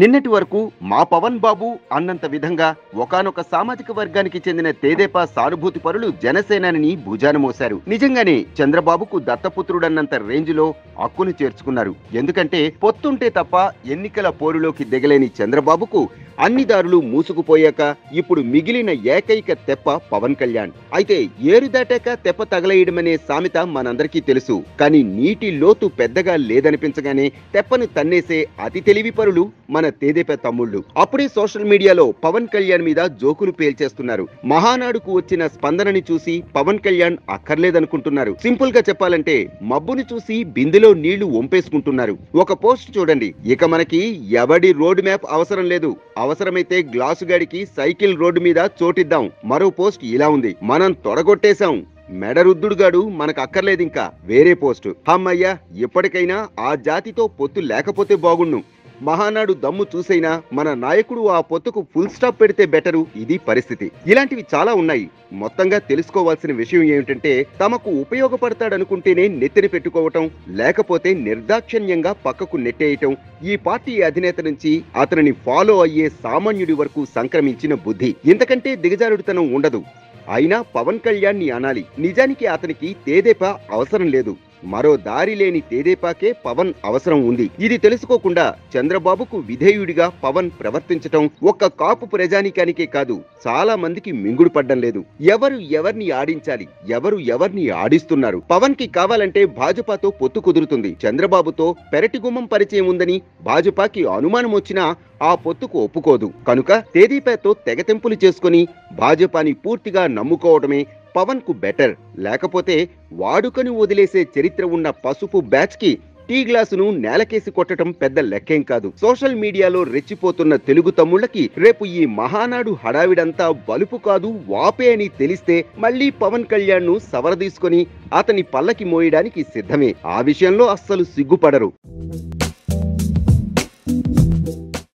నిన్నటి వరకు మా పవన్ బాబు అన్నంత విధంగా ఒకానొక సామాజిక వర్గానికి చెందిన తేదేపా సానుభూతి పరులు జనసేనాని భుజాన మోశారు. నిజంగానే చంద్రబాబుకు దత్తపుత్రుడన్నంత రేంజ్లో హక్కును చేర్చుకున్నారు. ఎందుకంటే పొత్తుంటే తప్ప ఎన్నికల పోరులోకి దిగలేని చంద్రబాబుకు అన్ని దారులు మూసుకుపోయాక ఇప్పుడు మిగిలిన ఏకైక తెప్ప పవన్ కళ్యాణ్. అయితే ఏరు దాటాక తెప్ప తగలేయడమనే సామెత మనందరికీ తెలుసు. కానీ నీటి లోతు పెద్దగా లేదనిపించగానే తెప్పను తన్నేసే అతి తెలివి పరులు మన తేదేప తమ్ముళ్ళు. అప్పుడే సోషల్ మీడియాలో పవన్ కళ్యాణ్ మీద జోకులు పేల్చేస్తున్నారు. మహానాడుకు వచ్చిన స్పందనని చూసి పవన్ కళ్యాణ్ అక్కర్లేదనుకుంటున్నారు. సింపుల్గా చెప్పాలంటే మబ్బుని చూసి బిందెలో నీళ్ళు వంపేసుకుంటున్నారు. ఒక పోస్ట్ చూడండి. ఇక మనకి ఎవడి రోడ్ మ్యాప్ అవసరం లేదు. అవసరమైతే గ్లాసు గడికి సైకిల్ రోడ్డు మీద చోటిద్దాం. మరో పోస్ట్ ఇలా ఉంది. మనం తొడగొట్టేశాం. మెడరుద్దుడుగాడు మనకు అక్కర్లేదు ఇంకా వేరే పోస్టు. హమ్మయ్యా ఇప్పటికైనా ఆ జాతితో పొత్తు లేకపోతే బాగుండు. మహానాడు దమ్ము చూసైనా మన నాయకుడు ఆ పొత్తుకు ఫుల్ స్టాప్ పెడితే బెటరు ఇది పరిస్థితి. ఇలాంటివి చాలా ఉన్నాయి. మొత్తంగా తెలుసుకోవాల్సిన విషయం ఏమిటంటే తమకు ఉపయోగపడతాడనుకుంటేనే నెత్తిన పెట్టుకోవటం లేకపోతే నిర్దాక్షిణ్యంగా పక్కకు నెట్టేయటం ఈ పార్టీ అధినేత నుంచి అతనిని ఫాలో అయ్యే సామాన్యుడి వరకు సంక్రమించిన బుద్ధి. ఇంతకంటే దిగజారుడుతనం ఉండదు. అయినా పవన్ కళ్యాణ్ని అనాలి. నిజానికి అతనికి తేదేప అవసరం లేదు. మరో దారి లేని తేదేపాకే పవన్ అవసరం ఉంది. ఇది తెలుసుకోకుండా చంద్రబాబుకు విధేయుడిగా పవన్ ప్రవర్తించటం ఒక్క కాపు ప్రజానికానికే కాదు చాలా మందికి మింగుడు పడ్డం లేదు. ఎవరు ఎవరిని ఆడించాలి ఎవరు ఎవరిని ఆడిస్తున్నారు? పవన్కి కావాలంటే భాజపాతో పొత్తు కుదురుతుంది. చంద్రబాబుతో పెరటిగుమ్మం పరిచయం ఉందని భాజపాకి అనుమానం వచ్చినా ఆ పొత్తుకు ఒప్పుకోదు. కనుక తేదీపాతో తెగతెంపులు చేసుకుని భాజపాని పూర్తిగా నమ్ముకోవడమే పవన్కు బెటర్. లేకపోతే వాడుకని వదిలేసే చరిత్ర ఉన్న పసుపు బ్యాచ్కి టీ గ్లాసును నేలకేసి కొట్టడం పెద్ద లెక్కేం కాదు. సోషల్ మీడియాలో రెచ్చిపోతున్న తెలుగు తమ్ముళ్ళకి రేపు ఈ మహానాడు హడావిడంతా బలుపు కాదు వాపే అని తెలిస్తే మళ్ళీ పవన్ కళ్యాణ్ను సవరదీసుకొని అతని పల్లకి మోయడానికి సిద్ధమే. ఆ విషయంలో అస్సలు సిగ్గుపడరు.